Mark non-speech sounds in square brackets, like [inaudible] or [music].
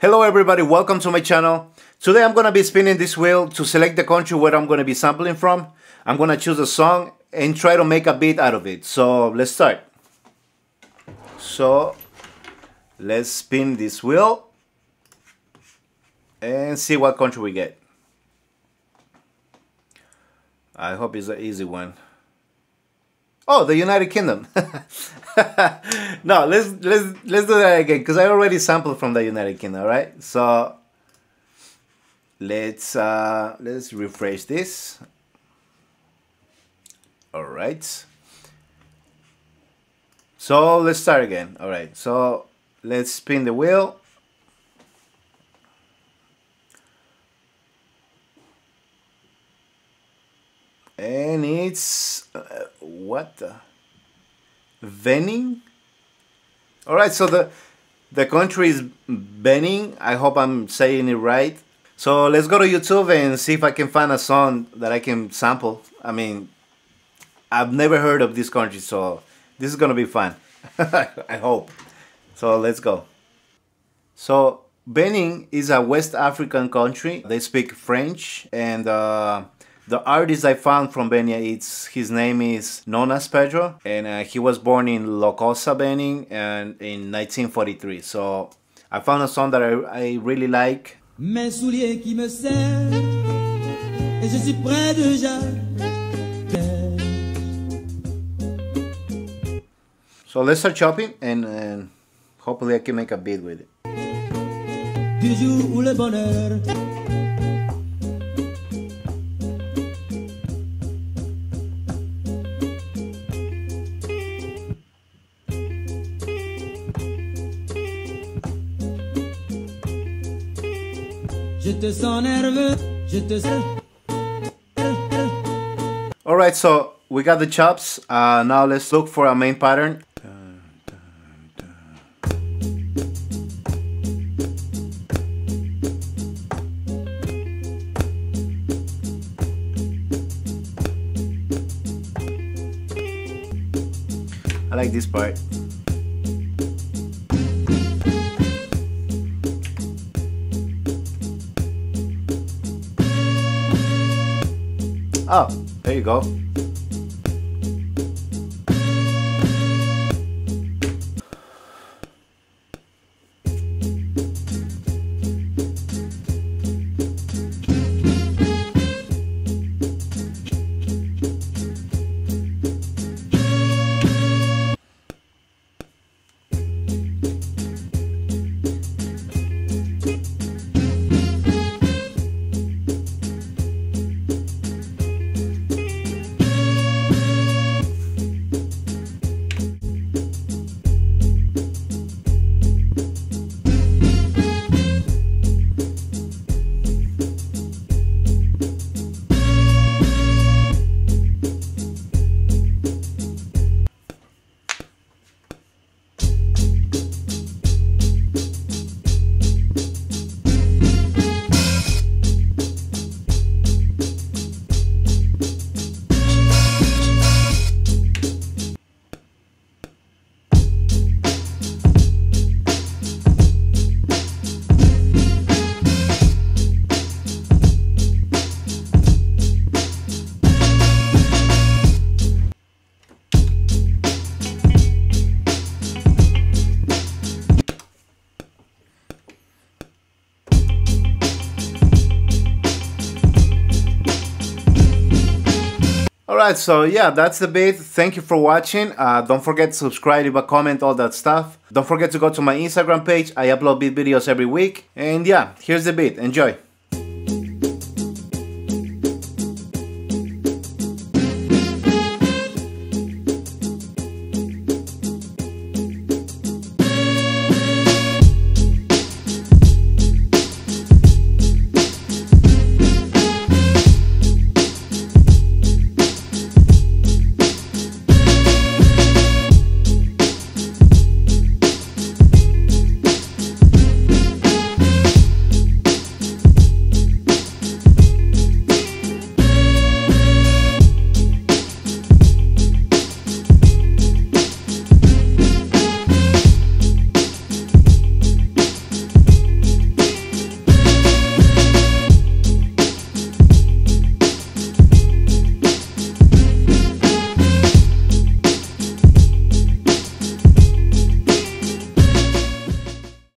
Hello everybody, welcome to my channel. Today I'm gonna be spinning this wheel to select the country where I'm gonna be sampling from. I'm gonna choose a song and try to make a beat out of it. So let's start. So let's spin this wheel and see what country we get. I hope it's an easy one. Oh, the United Kingdom. [laughs] no, let's let's let's do that again because I already sampled from the United Kingdom, right? So let's uh, let's refresh this. All right. So let's start again. All right. So let's spin the wheel. And it's uh, what the Benin. All right, so the the country is Benin. I hope I'm saying it right. So let's go to YouTube and see if I can find a song that I can sample. I mean, I've never heard of this country, so this is gonna be fun. [laughs] I hope. So let's go. So Benin is a West African country. They speak French and uh, the artist I found from Benin, it's his name is Gnonnas Pedro, and uh, he was born in Lokossa, Benin, and in 1943. So I found a song that I, I really like. Mes souliers qui me serrent, et je suis près de So let's start chopping, and, and hopefully I can make a beat with it. Je te sens nerveux, je te sens. Alright, so we got the chops. Uh, now let's look for our main pattern. I like this part. Oh, there you go. Alright, so yeah, that's the bit. Thank you for watching. Uh, don't forget to subscribe, leave a comment, all that stuff. Don't forget to go to my Instagram page. I upload beat videos every week. And yeah, here's the bit. Enjoy.